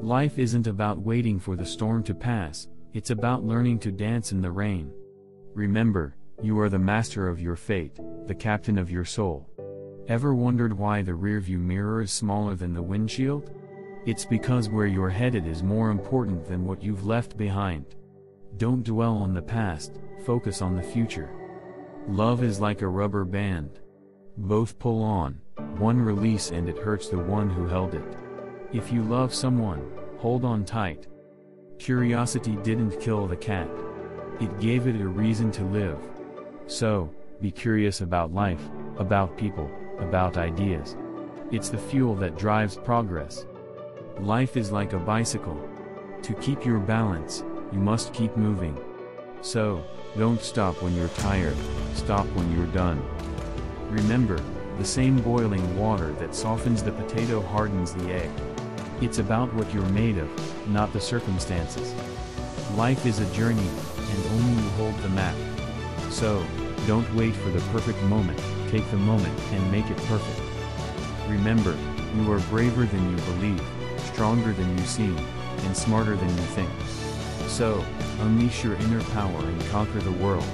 Life isn't about waiting for the storm to pass, it's about learning to dance in the rain. Remember, you are the master of your fate, the captain of your soul. Ever wondered why the rearview mirror is smaller than the windshield? It's because where you're headed is more important than what you've left behind. Don't dwell on the past, focus on the future. Love is like a rubber band. Both pull on, one release and it hurts the one who held it. If you love someone, hold on tight. Curiosity didn't kill the cat. It gave it a reason to live. So, be curious about life, about people, about ideas. It's the fuel that drives progress. Life is like a bicycle. To keep your balance, you must keep moving. So, don't stop when you're tired, stop when you're done. Remember, the same boiling water that softens the potato hardens the egg. It's about what you're made of, not the circumstances. Life is a journey, and only you hold the map. So, don't wait for the perfect moment, take the moment and make it perfect. Remember, you are braver than you believe, stronger than you seem, and smarter than you think. So, unleash your inner power and conquer the world.